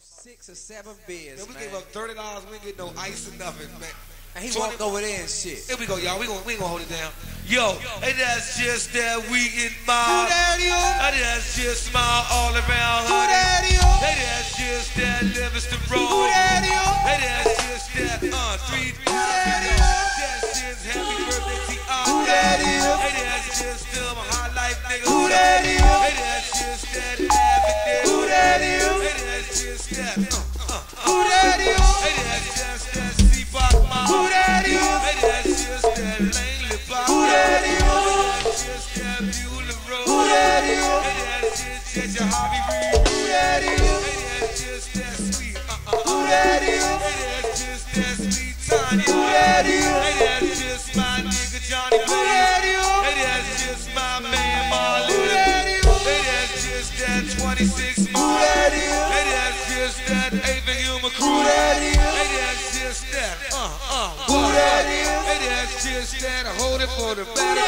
six or seven beers. Man, we man. gave up thirty dollars. We didn't get no ice or nothing, man. And he 20, walked over there and shit. Here we go, y'all. We gonna we gonna hold it down. Yo, and that's just that we in my. Who that you? And that's just my all around. Who that you? And that's just that Livingston Road. Who that you? And that's just that uh three. Who that you? That's just happy birthday to all. Who that you? And that's just them high life niggas. Who that you? And that's just that that is? Who that is? Who that is? Who that is? Who that is? Who that is? Who that is? Who that is? just that hold it for the battle.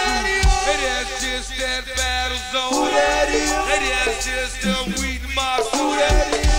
That's just that battle zone. Who that's just the wheat mob. Who that is?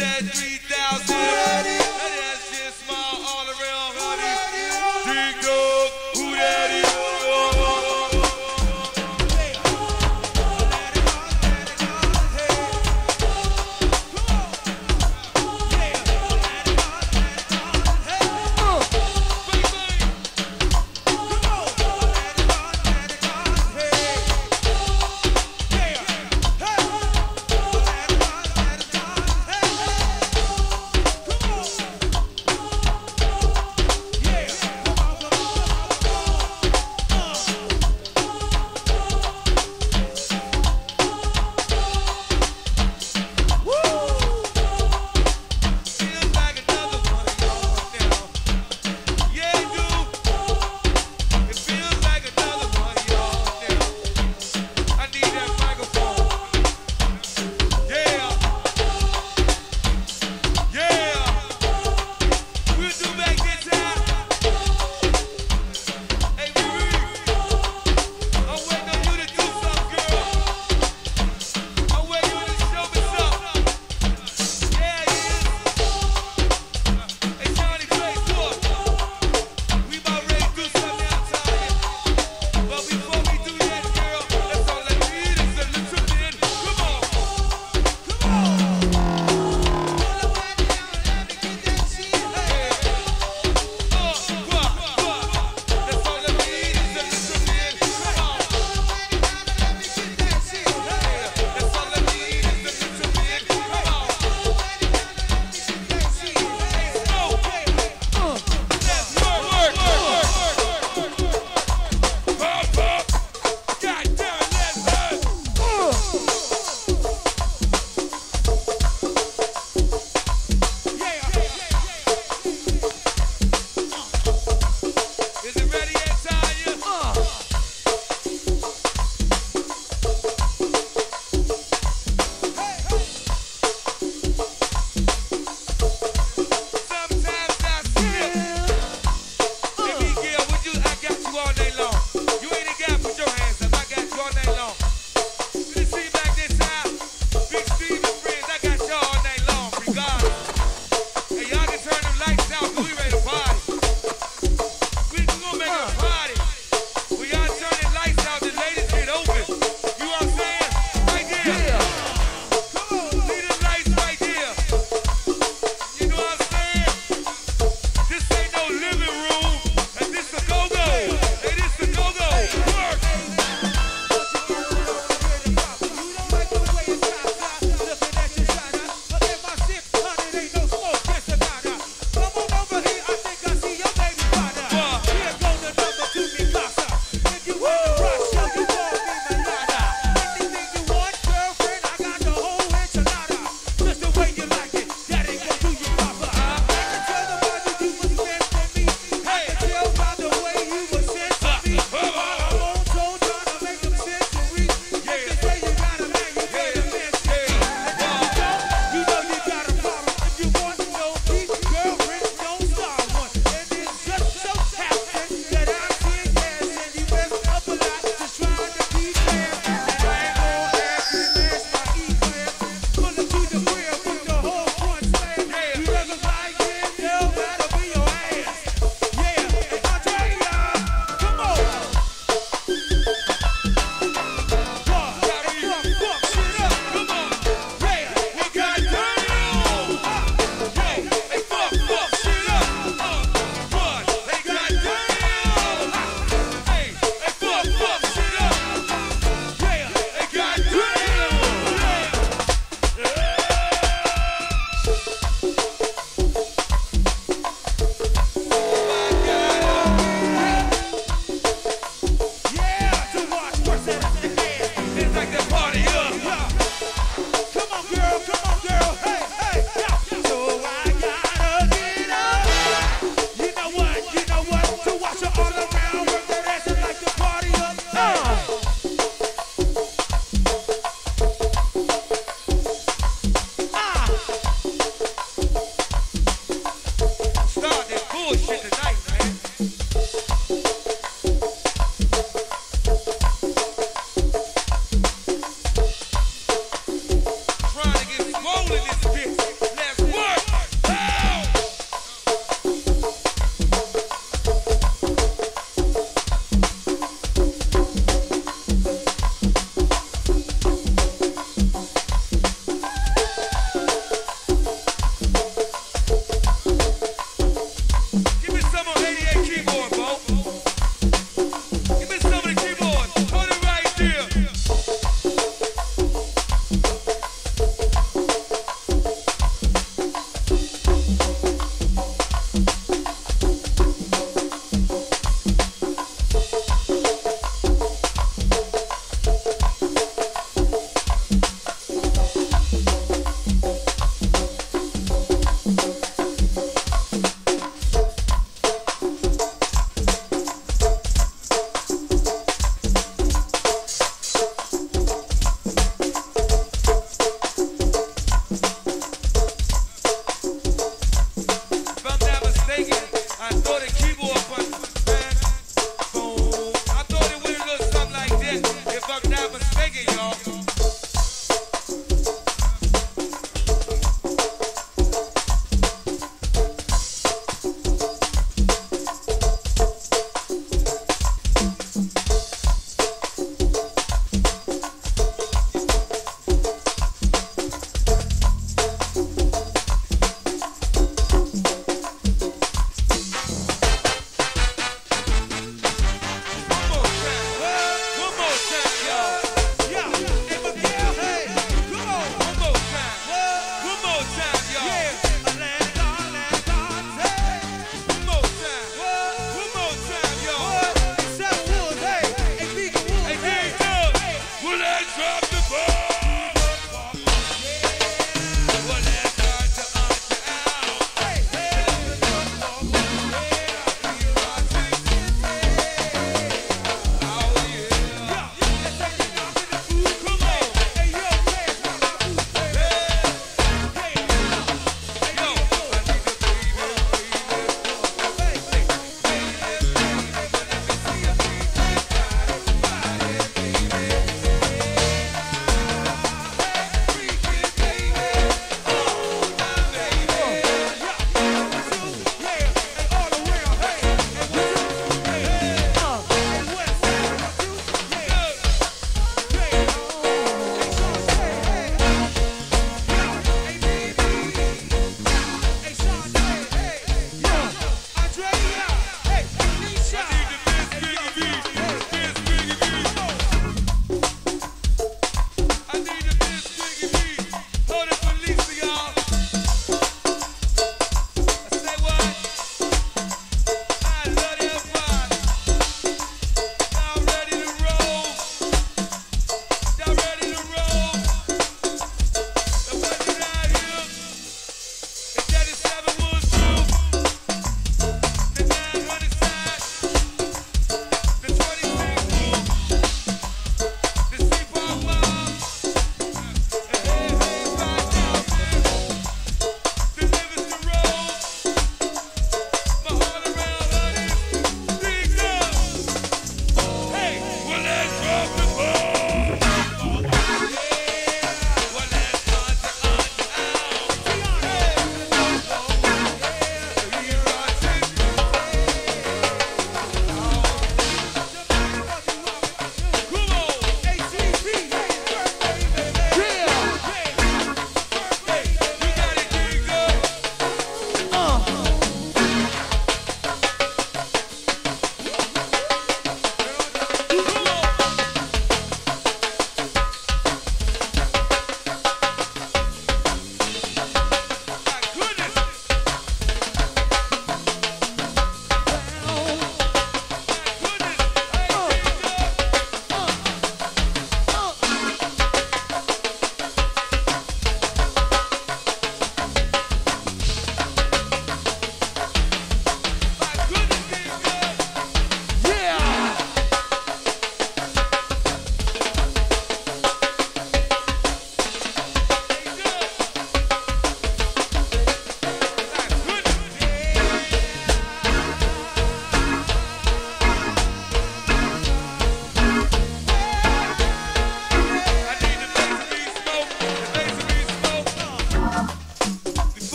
That 3000.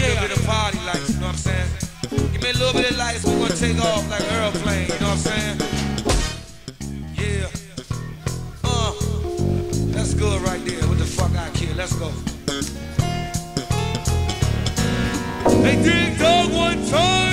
yeah. little bit of party lights, you know what I'm saying? Give me a little bit of lights, we're gonna take off like an airplane, you know what I'm saying? Yeah. Uh, that's good right there. What the fuck I care? Let's go. Hey, dig dog one time.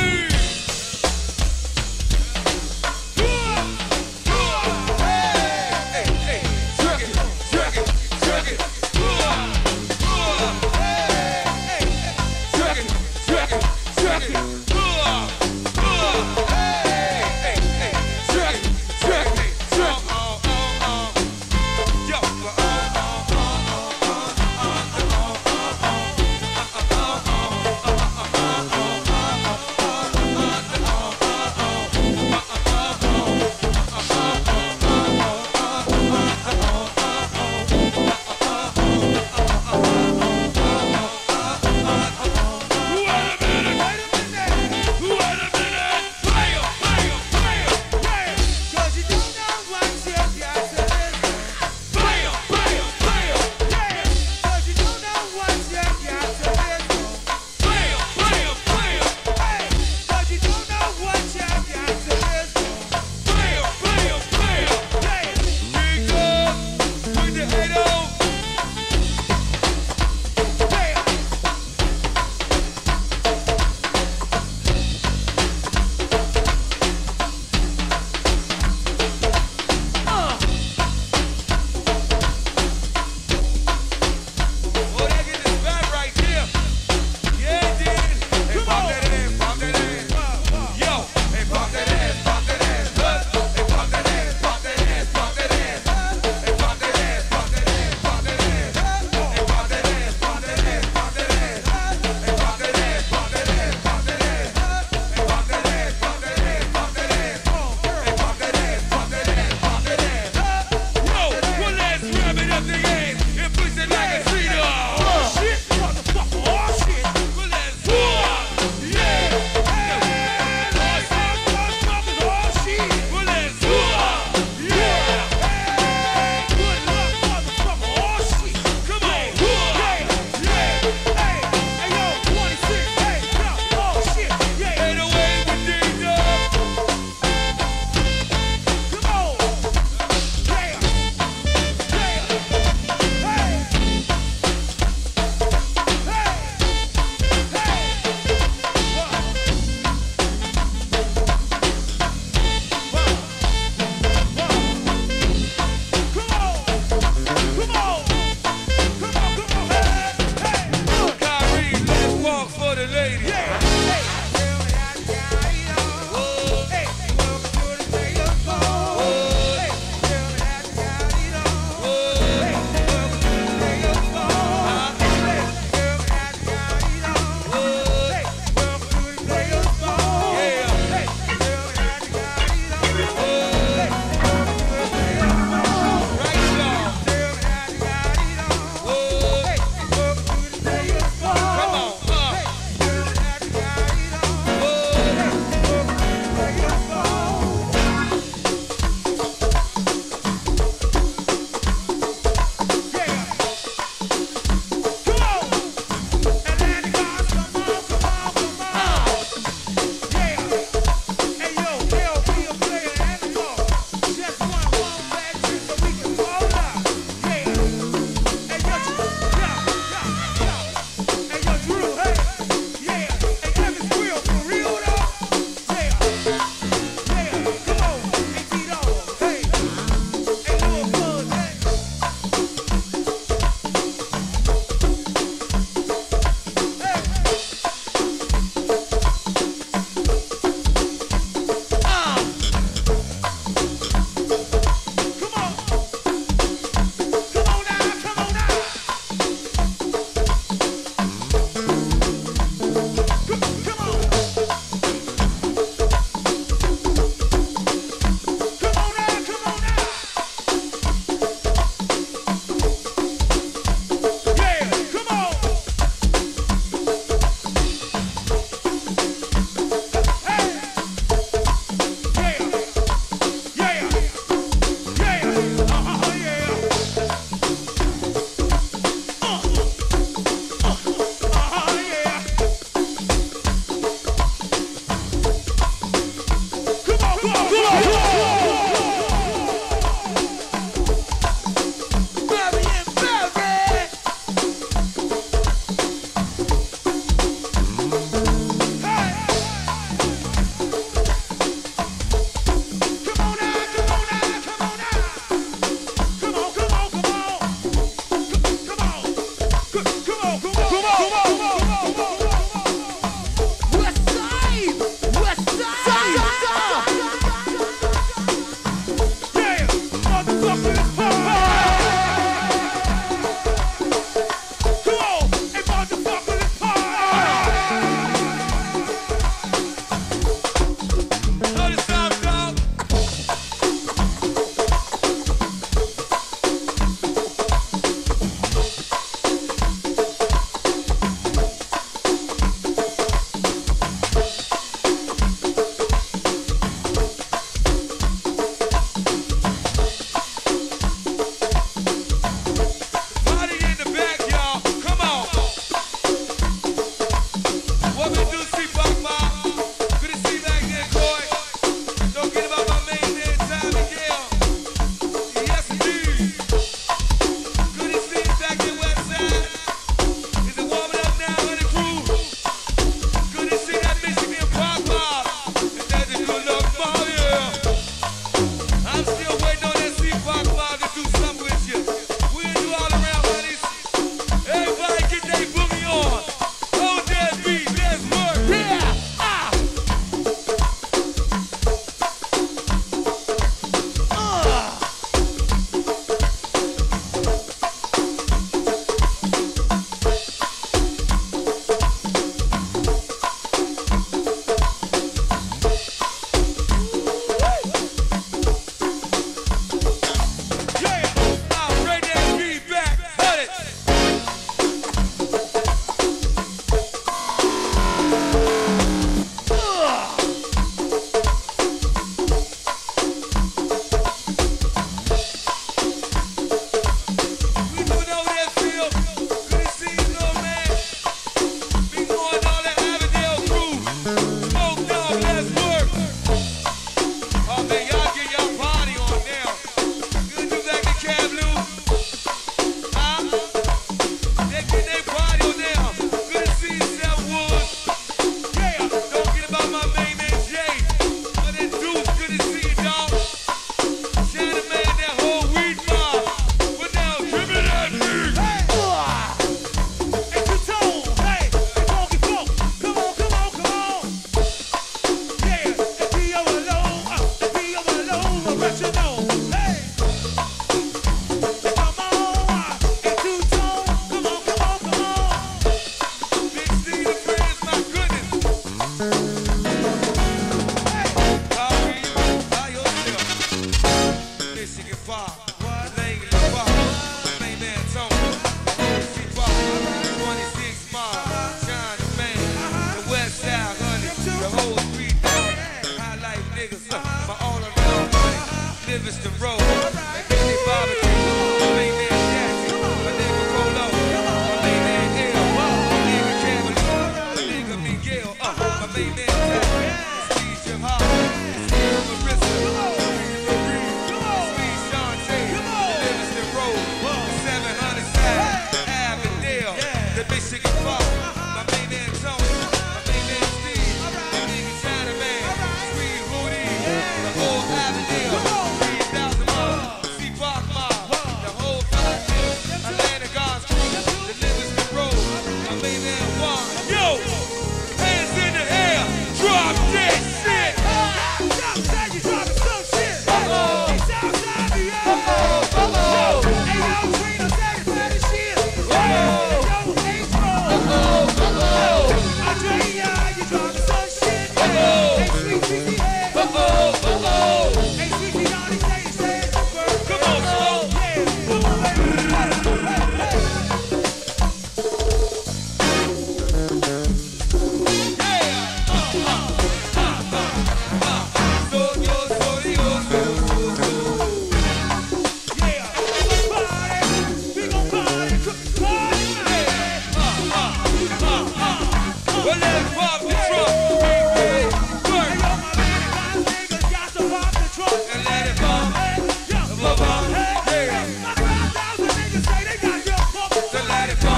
everybody.